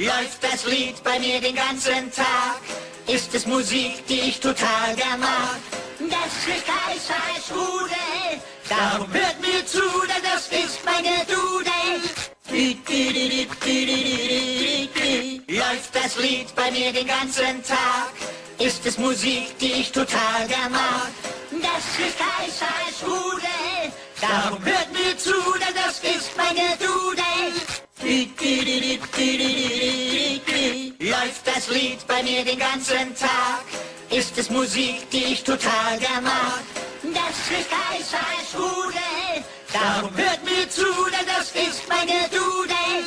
Läuft das Lied bei mir den ganzen Tag, ist es Musik, die ich total gern mag. Das ist Kaiser Strudel, darum hört mir zu, denn das ist meine Dudel. Läuft das Lied bei mir den ganzen Tag, ist es Musik, die ich total gern mag. Das ist Kaiser Strudel, darum hört mir zu, denn das ist meine Dudel. Läuft das Lied bei mir den ganzen Tag, ist es Musik, die ich total gern mag. Das ist Kaiser Strudel, darum hört mir zu, denn das ist meine Dudel.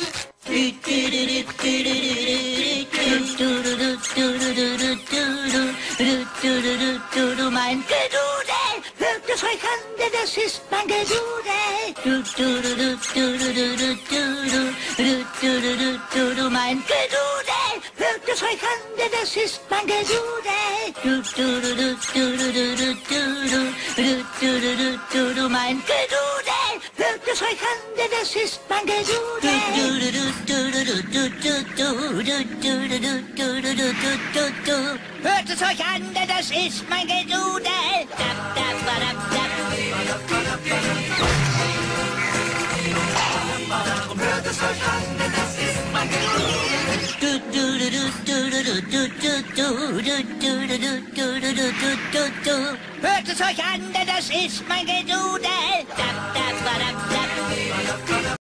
Mein Gedudel, hört es euch an, denn das ist mein Gedudel. Mein Gedudel, hört es euch an, denn das ist mein Gedudel. Mein Gedudel, hört es euch an, denn das ist mein Gedudel. Hört es euch an, das ist mein Gedudel. Hört es euch an, denn das ist mein Gedudel.